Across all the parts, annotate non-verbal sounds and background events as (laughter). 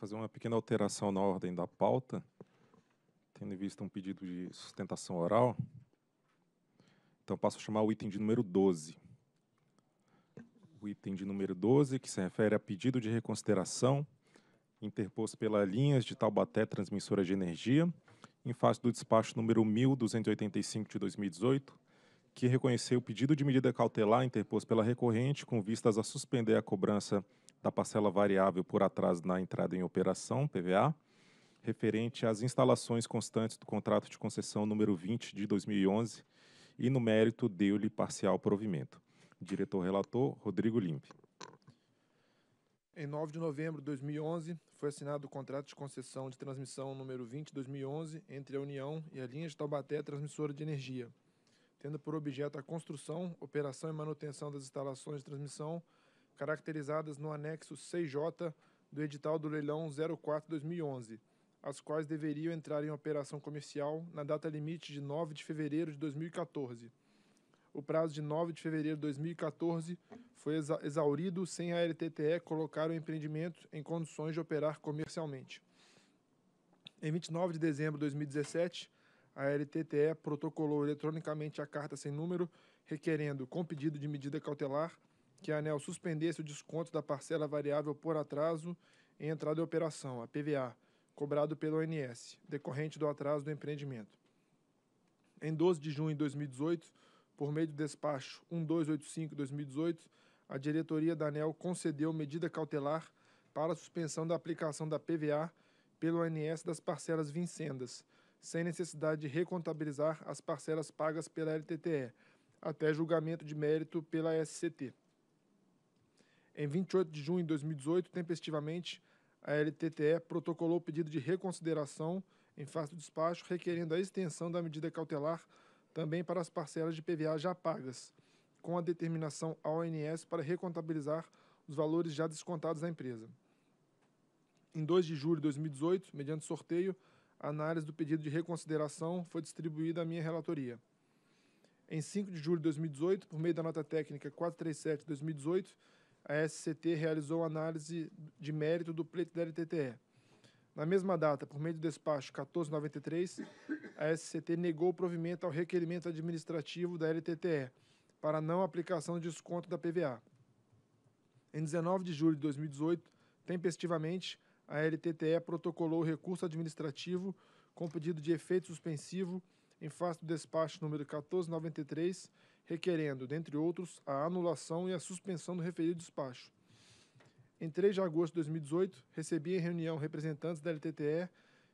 fazer uma pequena alteração na ordem da pauta, tendo em vista um pedido de sustentação oral. Então, passo a chamar o item de número 12. O item de número 12, que se refere a pedido de reconsideração interposto pela Linhas de Taubaté Transmissora de Energia, em face do despacho número 1285 de 2018, que reconheceu o pedido de medida cautelar interposto pela recorrente com vistas a suspender a cobrança da parcela variável por atraso na entrada em operação, PVA, referente às instalações constantes do contrato de concessão número 20 de 2011 e no mérito deu-lhe parcial provimento. Diretor relator Rodrigo Limpe. Em 9 de novembro de 2011, foi assinado o contrato de concessão de transmissão número 20 de 2011 entre a União e a linha de Taubaté Transmissora de Energia, tendo por objeto a construção, operação e manutenção das instalações de transmissão caracterizadas no anexo 6J do edital do leilão 04-2011, as quais deveriam entrar em operação comercial na data limite de 9 de fevereiro de 2014. O prazo de 9 de fevereiro de 2014 foi exaurido sem a LTTE colocar o empreendimento em condições de operar comercialmente. Em 29 de dezembro de 2017, a LTTE protocolou eletronicamente a carta sem número, requerendo, com pedido de medida cautelar, que a ANEL suspendesse o desconto da parcela variável por atraso em entrada em operação, a PVA, cobrado pelo ONS, decorrente do atraso do empreendimento. Em 12 de junho de 2018, por meio do despacho 1285-2018, a diretoria da ANEL concedeu medida cautelar para a suspensão da aplicação da PVA pelo ONS das parcelas vincendas, sem necessidade de recontabilizar as parcelas pagas pela LTTE, até julgamento de mérito pela SCT. Em 28 de junho de 2018, tempestivamente, a LTTE protocolou o pedido de reconsideração em face do despacho, requerendo a extensão da medida cautelar também para as parcelas de PVA já pagas, com a determinação à ONS para recontabilizar os valores já descontados da empresa. Em 2 de julho de 2018, mediante sorteio, a análise do pedido de reconsideração foi distribuída à minha relatoria. Em 5 de julho de 2018, por meio da nota técnica 437 de 2018, a SCT realizou análise de mérito do pleito da LTTE. Na mesma data, por meio do despacho 1493, a SCT negou o provimento ao requerimento administrativo da LTTE para não aplicação de desconto da PVA. Em 19 de julho de 2018, tempestivamente, a LTTE protocolou o recurso administrativo com pedido de efeito suspensivo em face do despacho número 1493, requerendo, dentre outros, a anulação e a suspensão do referido despacho. Em 3 de agosto de 2018, recebi em reunião representantes da LTTE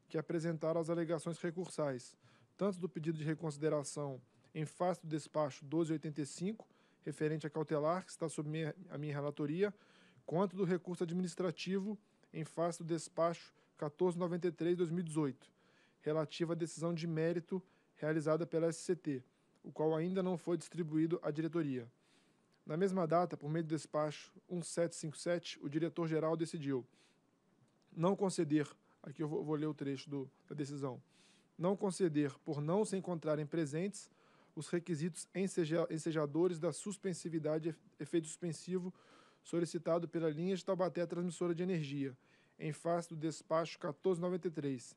que apresentaram as alegações recursais, tanto do pedido de reconsideração em face do despacho 1285, referente a cautelar, que está sob minha, a minha relatoria, quanto do recurso administrativo em face do despacho 1493-2018, relativo à decisão de mérito realizada pela SCT, o qual ainda não foi distribuído à diretoria. Na mesma data, por meio do despacho 1757, o diretor-geral decidiu não conceder, aqui eu vou, ler o trecho do, da decisão, não conceder, por não se encontrarem presentes, os requisitos ensejadores da suspensividade efeito suspensivo solicitado pela linha de Taubaté Transmissora de Energia, em face do despacho 1493,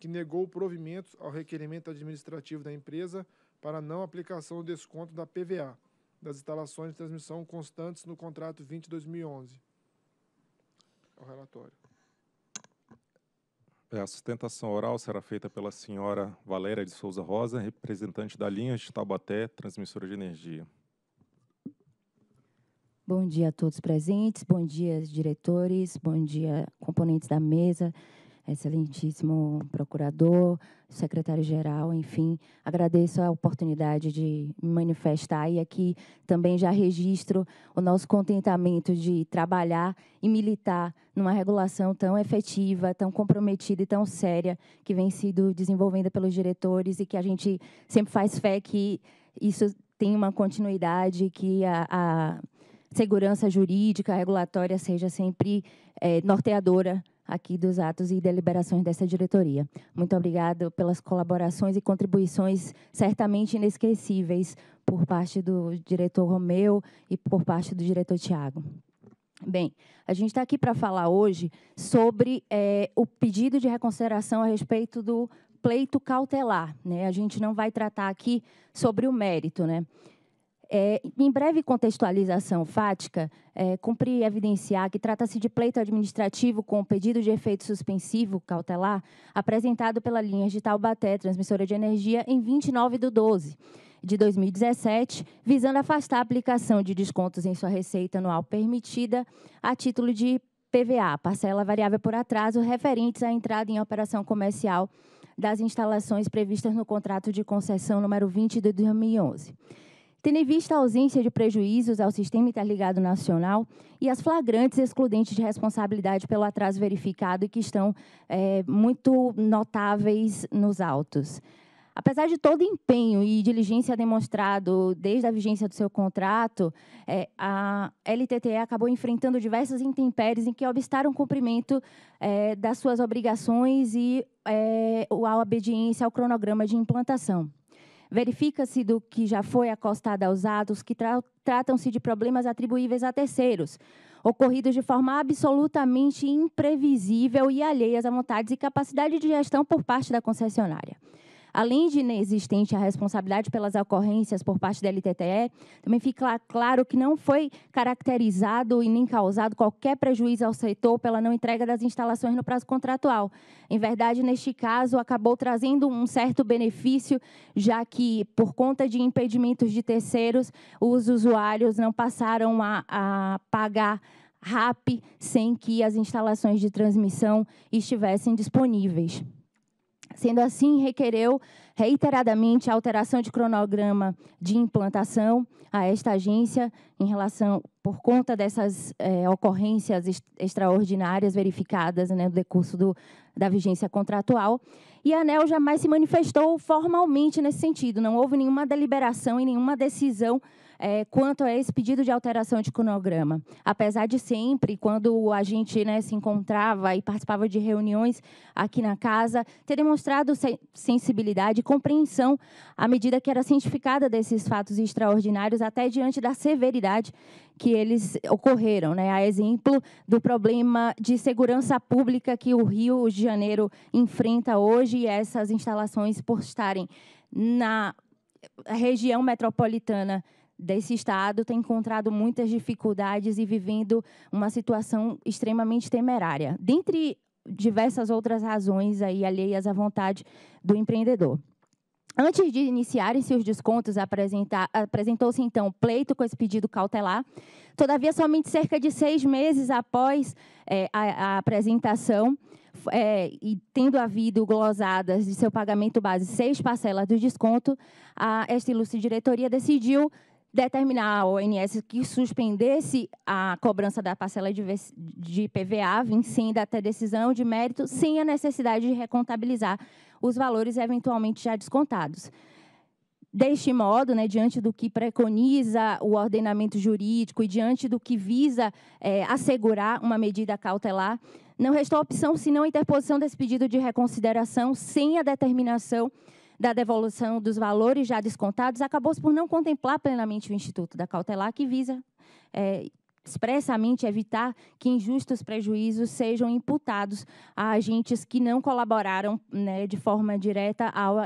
que negou provimento ao requerimento administrativo da empresa para não aplicação do desconto da PVA das instalações de transmissão constantes no contrato 20-2011. É o relatório. É, a sustentação oral será feita pela senhora Valéria de Souza Rosa, representante da linha de Taubaté, transmissora de energia. Bom dia a todos presentes, bom dia diretores, bom dia componentes da mesa, excelentíssimo procurador, secretário-geral, enfim, agradeço a oportunidade de me manifestar e aqui também já registro o nosso contentamento de trabalhar e militar numa regulação tão efetiva, tão comprometida e tão séria que vem sido desenvolvida pelos diretores e que a gente sempre faz fé que isso tem uma continuidade, que a, a segurança jurídica, regulatória seja sempre é, norteadora aqui dos atos e deliberações dessa diretoria. Muito obrigada pelas colaborações e contribuições certamente inesquecíveis por parte do diretor Romeu e por parte do diretor Tiago. Bem, a gente está aqui para falar hoje sobre é, o pedido de reconsideração a respeito do pleito cautelar. Né? A gente não vai tratar aqui sobre o mérito. Né? É, em breve contextualização fática, é, cumpri evidenciar que trata-se de pleito administrativo com pedido de efeito suspensivo cautelar apresentado pela linha de Taubaté, transmissora de energia, em 29 de 12 de 2017, visando afastar a aplicação de descontos em sua receita anual permitida a título de PVA, parcela variável por atraso, referentes à entrada em operação comercial das instalações previstas no contrato de concessão número 20 de 2011. Tendo em vista a ausência de prejuízos ao Sistema Interligado Nacional e as flagrantes excludentes de responsabilidade pelo atraso verificado que estão é, muito notáveis nos autos. Apesar de todo empenho e diligência demonstrado desde a vigência do seu contrato, é, a LTTE acabou enfrentando diversas intempéries em que obstaram o cumprimento é, das suas obrigações e é, a obediência ao cronograma de implantação. Verifica-se do que já foi acostado aos atos que tra tratam-se de problemas atribuíveis a terceiros, ocorridos de forma absolutamente imprevisível e alheias à vontades e capacidade de gestão por parte da concessionária. Além de inexistente a responsabilidade pelas ocorrências por parte da LTTE, também fica claro que não foi caracterizado e nem causado qualquer prejuízo ao setor pela não entrega das instalações no prazo contratual. Em verdade, neste caso, acabou trazendo um certo benefício, já que, por conta de impedimentos de terceiros, os usuários não passaram a, a pagar RAP sem que as instalações de transmissão estivessem disponíveis. Sendo assim, requereu reiteradamente a alteração de cronograma de implantação a esta agência em relação, por conta dessas é, ocorrências extraordinárias verificadas né, no decurso do, da vigência contratual. E a ANEL jamais se manifestou formalmente nesse sentido, não houve nenhuma deliberação e nenhuma decisão é, quanto a esse pedido de alteração de cronograma. Apesar de sempre, quando a gente né, se encontrava e participava de reuniões aqui na casa, ter demonstrado sensibilidade e compreensão à medida que era cientificada desses fatos extraordinários, até diante da severidade que eles ocorreram, né? A exemplo do problema de segurança pública que o Rio de Janeiro enfrenta hoje e essas instalações por estarem na região metropolitana desse estado tem encontrado muitas dificuldades e vivendo uma situação extremamente temerária, dentre diversas outras razões aí alheias à vontade do empreendedor. Antes de iniciarem-se os descontos, apresentou-se então pleito com esse pedido cautelar. Todavia, somente cerca de seis meses após é, a, a, apresentação, é, e tendo havido glosadas de seu pagamento base seis parcelas do desconto, a, esta ilustre diretoria decidiu determinar a ONS que suspendesse a cobrança da parcela de, PVA, vencendo até decisão de mérito, sem a necessidade de recontabilizar os valores eventualmente já descontados. Deste modo, né, diante do que preconiza o ordenamento jurídico e diante do que visa é, assegurar uma medida cautelar, não restou opção senão a interposição desse pedido de reconsideração sem a determinação da devolução dos valores já descontados, acabou por não contemplar plenamente o Instituto da Cautelar, que visa é, expressamente evitar que injustos prejuízos sejam imputados a agentes que não colaboraram né, de forma direta ao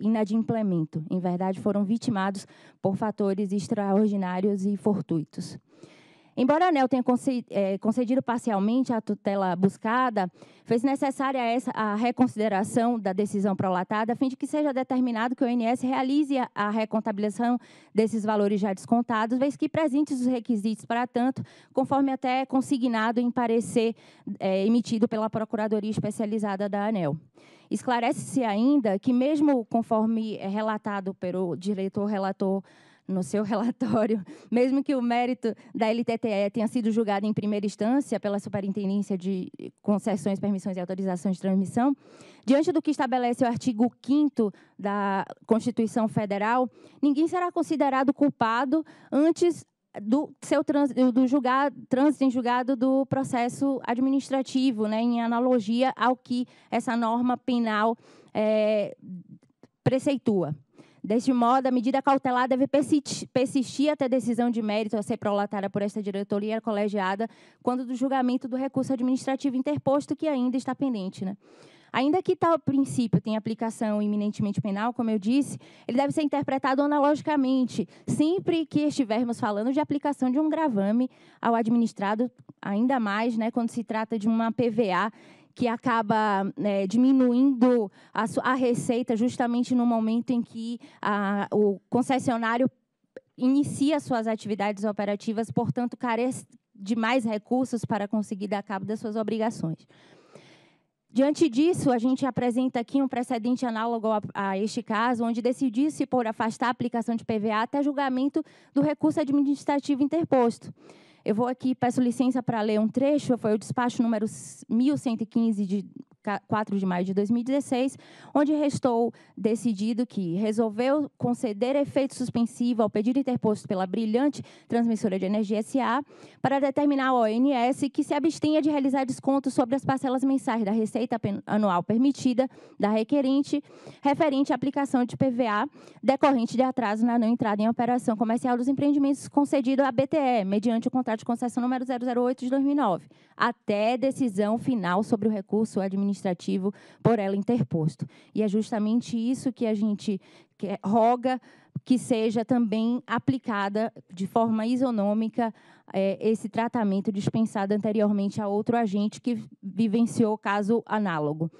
inadimplemento. Em verdade, foram vitimados por fatores extraordinários e fortuitos. Embora a ANEL tenha é, concedido parcialmente a tutela buscada, fez necessária essa, a reconsideração da decisão prolatada, a fim de que seja determinado que o INS realize a recontabilização desses valores já descontados, vez que presentes os requisitos para tanto, conforme até consignado em parecer é, emitido pela Procuradoria Especializada da ANEL. Esclarece-se ainda que, mesmo conforme é relatado pelo diretor relator no seu (laughs) relatório, mesmo que o mérito da LTTE tenha sido julgado em primeira instância pela Superintendência de Concessões, Permissões e Autorizações de Transmissão, diante do que estabelece o artigo 5 da Constituição Federal, ninguém será considerado culpado antes do seu trans, do julgado, trânsito em julgado do processo administrativo, né, em analogia ao que essa norma penal é, preceitua. Deste modo, a medida cautelar deve persistir até decisão de mérito a ser prolatada por esta diretoria colegiada quando do julgamento do recurso administrativo interposto que ainda está pendente. Né? Ainda que tal princípio tenha aplicação iminentemente penal, como eu disse, ele deve ser interpretado analogicamente, sempre que estivermos falando de aplicação de um gravame ao administrado, ainda mais né, quando se trata de uma PVA que acaba né, diminuindo a, a, receita justamente no momento em que a, o concessionário inicia suas atividades operativas, portanto, carece de mais recursos para conseguir dar cabo das suas obrigações. Diante disso, a gente apresenta aqui um precedente análogo a, a este caso, onde decidiu-se por afastar a aplicação de PVA até julgamento do recurso administrativo interposto. Eu vou aqui, peço licença para ler um trecho, foi o despacho número 1115 de 4 de maio de 2016, onde restou decidido que resolveu conceder efeito suspensivo ao pedido interposto pela Brilhante Transmissora de Energia SA para determinar ao ONS que se abstenha de realizar descontos sobre as parcelas mensais da receita anual permitida da requerente referente à aplicação de PVA decorrente de atraso na não entrada em operação comercial dos empreendimentos concedido à BTE, mediante o contrato de concessão número 008 de 2009, até decisão final sobre o recurso administrativo administrativo por ela interposto. E é justamente isso que a gente quer, roga que seja também aplicada de forma isonômica é, esse tratamento dispensado anteriormente a outro agente que vivenciou caso análogo.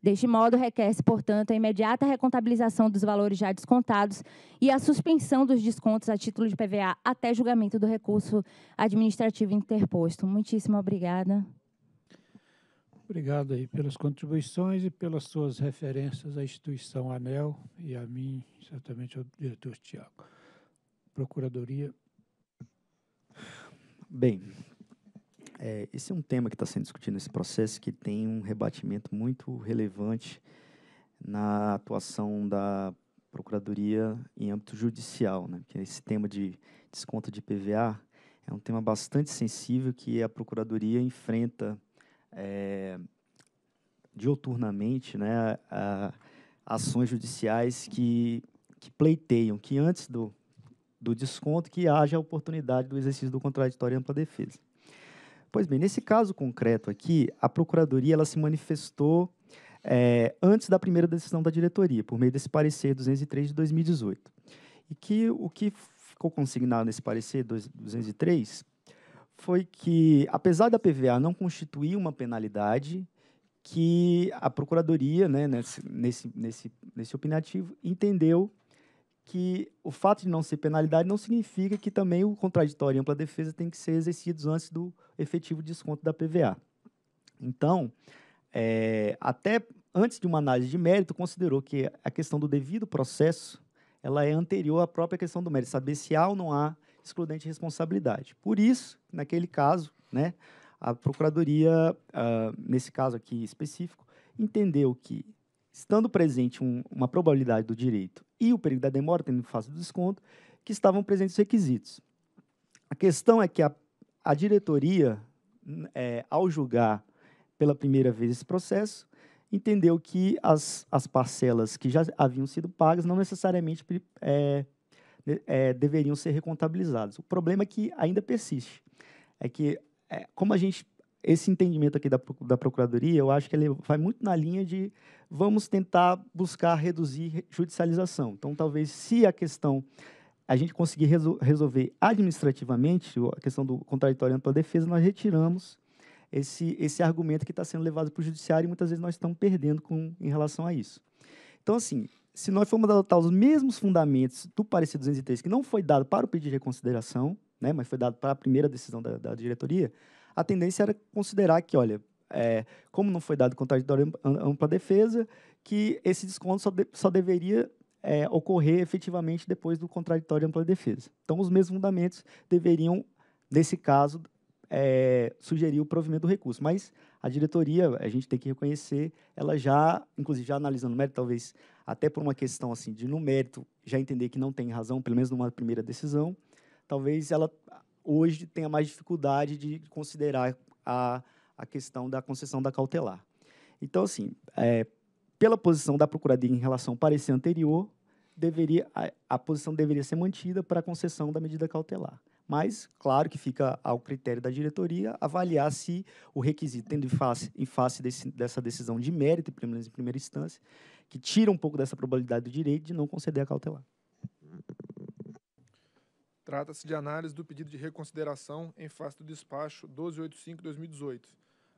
Deste modo, requer-se, portanto, a imediata recontabilização dos valores já descontados e a suspensão dos descontos a título de PVA até julgamento do recurso administrativo interposto. Muitíssimo obrigada. Obrigado aí pelas contribuições e pelas suas referências à instituição ANEL e a mim, certamente ao diretor Tiago. Procuradoria. Bem, é, esse é um tema que está sendo discutido nesse processo que tem um rebatimento muito relevante na atuação da Procuradoria em âmbito judicial, né? Que esse tema de desconto de PVA é um tema bastante sensível que a Procuradoria enfrenta é, dioturnamente né, a, ações judiciais que, que pleiteiam que antes do, do desconto que haja a oportunidade do exercício do contraditório e ampla defesa. Pois bem, nesse caso concreto aqui, a Procuradoria ela se manifestou é, antes da primeira decisão da diretoria, por meio desse parecer 203 de 2018. E que o que ficou consignado nesse parecer 203 foi que, apesar da PVA não constituir uma penalidade, que a Procuradoria, né, nesse, nesse, nesse, opinativo, entendeu que o fato de não ser penalidade não significa que também o contraditório e ampla defesa tem que ser exercidos antes do efetivo desconto da PVA. Então, é, até antes de uma análise de mérito, considerou que a questão do devido processo ela é anterior à própria questão do mérito, saber se há ou não há excludente de responsabilidade. Por isso, naquele caso, né, a Procuradoria, uh, nesse caso aqui específico, entendeu que, estando presente um, uma probabilidade do direito e o período da demora, tendo fase do desconto, que estavam presentes os requisitos. A questão é que a, a diretoria, é, ao julgar pela primeira vez esse processo, entendeu que as, as parcelas que já haviam sido pagas não necessariamente é, é, deveriam ser recontabilizados. O problema é que ainda persiste. É que, é, como a gente. Esse entendimento aqui da, da Procuradoria, eu acho que ele vai muito na linha de vamos tentar buscar reduzir judicialização. Então, talvez, se a questão a gente conseguir resol resolver administrativamente a questão do contraditório ampla defesa, nós retiramos esse, esse argumento que está sendo levado para o judiciário e muitas vezes nós estamos perdendo com, em relação a isso. Então, assim, se nós formos adotar os mesmos fundamentos do parecer 203, que não foi dado para o pedido de reconsideração, né, mas foi dado para a primeira decisão da, da diretoria, a tendência era considerar que, olha, é, como não foi dado contraditório ampla defesa, que esse desconto só, de, só deveria é, ocorrer efetivamente depois do contraditório ampla defesa. Então, os mesmos fundamentos deveriam, nesse caso, é, sugerir o provimento do recurso. Mas a diretoria, a gente tem que reconhecer, ela já, inclusive já analisando o mérito, talvez até por uma questão assim de no mérito já entender que não tem razão, pelo menos numa primeira decisão, talvez ela hoje tenha mais dificuldade de considerar a, a questão da concessão da cautelar. Então, assim, é, pela posição da Procuradoria em relação ao parecer anterior, deveria, a, a posição deveria ser mantida para a concessão da medida cautelar. Mas, claro que fica ao critério da diretoria avaliar se o requisito, tendo em face, em face desse, dessa decisão de mérito, pelo menos em primeira instância, que tira um pouco dessa probabilidade do direito de não conceder a cautelar. Trata-se de análise do pedido de reconsideração em face do despacho 1285-2018,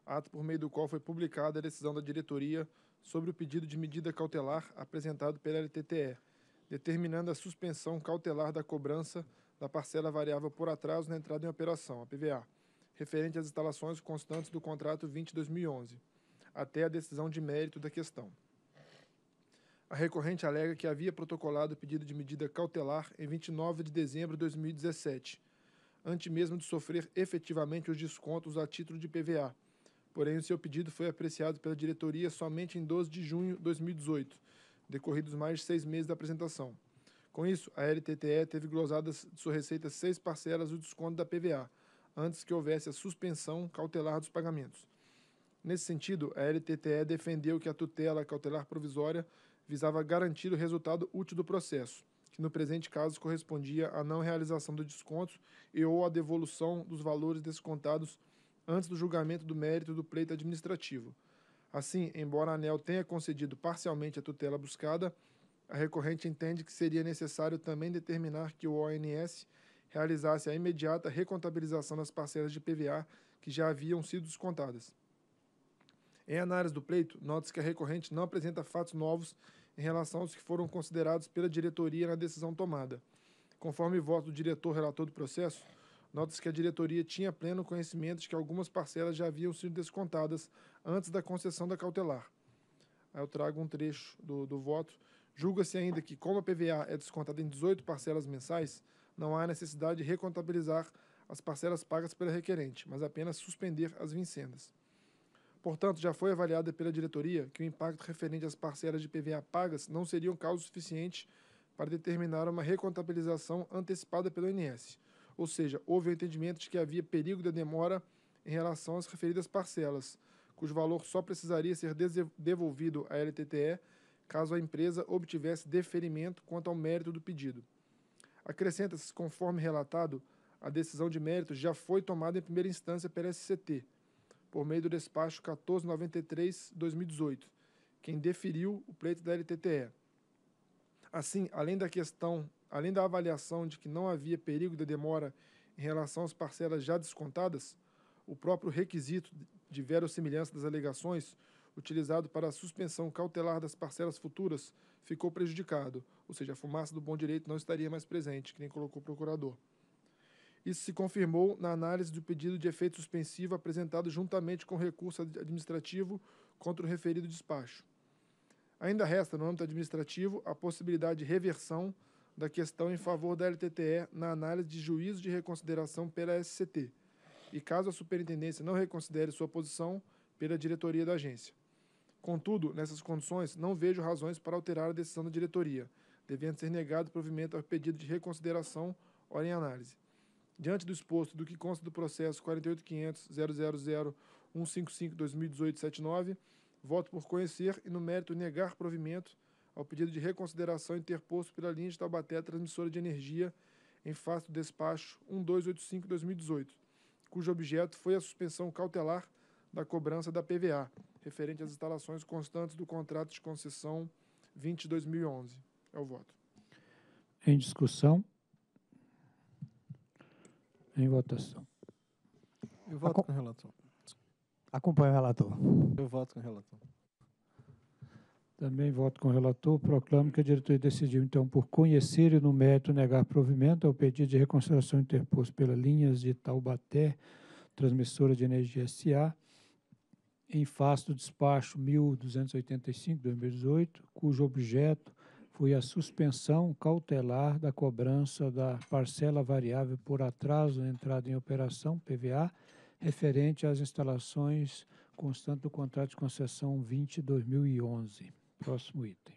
ato por meio do qual foi publicada a decisão da diretoria sobre o pedido de medida cautelar apresentado pela LTTE, determinando a suspensão cautelar da cobrança da parcela variável por atraso na entrada em operação, a PVA, referente às instalações constantes do contrato 20-2011, até a decisão de mérito da questão. A recorrente alega que havia protocolado o pedido de medida cautelar em 29 de dezembro de 2017, antes mesmo de sofrer efetivamente os descontos a título de PVA. Porém, o seu pedido foi apreciado pela diretoria somente em 12 de junho de 2018, decorridos mais de seis meses da apresentação. Com isso, a LTTE teve glosadas de sua receita seis parcelas do desconto da PVA, antes que houvesse a suspensão cautelar dos pagamentos. Nesse sentido, a LTTE defendeu que a tutela cautelar provisória visava garantir o resultado útil do processo, que no presente caso correspondia à não realização do desconto e ou à devolução dos valores descontados antes do julgamento do mérito do pleito administrativo. Assim, embora a ANEL tenha concedido parcialmente a tutela buscada, a recorrente entende que seria necessário também determinar que o ONS realizasse a imediata recontabilização das parcelas de PVA que já haviam sido descontadas. Em análise do pleito, nota-se que a recorrente não apresenta fatos novos em relação aos que foram considerados pela diretoria na decisão tomada. Conforme voto do diretor relator do processo, nota-se que a diretoria tinha pleno conhecimento de que algumas parcelas já haviam sido descontadas antes da concessão da cautelar. Aí eu trago um trecho do, do voto. Julga-se ainda que, como a PVA é descontada em 18 parcelas mensais, não há necessidade de recontabilizar as parcelas pagas pela requerente, mas apenas suspender as vincendas. Portanto, já foi avaliada pela diretoria que o impacto referente às parcelas de PVA pagas não seriam causa suficiente para determinar uma recontabilização antecipada pelo INS. Ou seja, houve o entendimento de que havia perigo de demora em relação às referidas parcelas, cujo valor só precisaria ser devolvido à LTTE caso a empresa obtivesse deferimento quanto ao mérito do pedido. Acrescenta-se, conforme relatado, a decisão de mérito já foi tomada em primeira instância pela SCT, por meio do despacho 1493-2018, quem deferiu o pleito da LTTE. Assim, além da questão, além da avaliação de que não havia perigo de demora em relação às parcelas já descontadas, o próprio requisito de verossimilhança das alegações, utilizado para a suspensão cautelar das parcelas futuras, ficou prejudicado, ou seja, a fumaça do bom direito não estaria mais presente, que nem colocou o procurador. Isso se confirmou na análise do pedido de efeito suspensivo apresentado juntamente com o recurso administrativo contra o referido despacho. Ainda resta, no âmbito administrativo, a possibilidade de reversão da questão em favor da LTTE na análise de juízo de reconsideração pela SCT, e caso a superintendência não reconsidere sua posição, pela diretoria da agência. Contudo, nessas condições, não vejo razões para alterar a decisão da diretoria, devendo ser negado provimento ao pedido de reconsideração ora em análise. Diante do exposto do que consta do processo 48.500.000.155.2018.79, voto por conhecer e, no mérito, negar provimento ao pedido de reconsideração interposto pela linha de Taubaté Transmissora de Energia em face do despacho 1285-2018, cujo objeto foi a suspensão cautelar da cobrança da PVA, referente às instalações constantes do contrato de concessão 20-2011. É o voto. Em discussão. Em votação. Eu voto com o relator. Acompanho o relator. Eu voto com o relator. Também voto com o relator. Proclamo que a diretoria decidiu, então, por conhecer e no mérito negar provimento ao pedido de reconsideração interposto pelas linhas de Taubaté, transmissora de energia SA, em face do despacho 1285-2018, cujo objeto foi a suspensão cautelar da cobrança da parcela variável por atraso na entrada em operação, PVA, referente às instalações constantes do contrato de concessão 20-2011. Próximo item.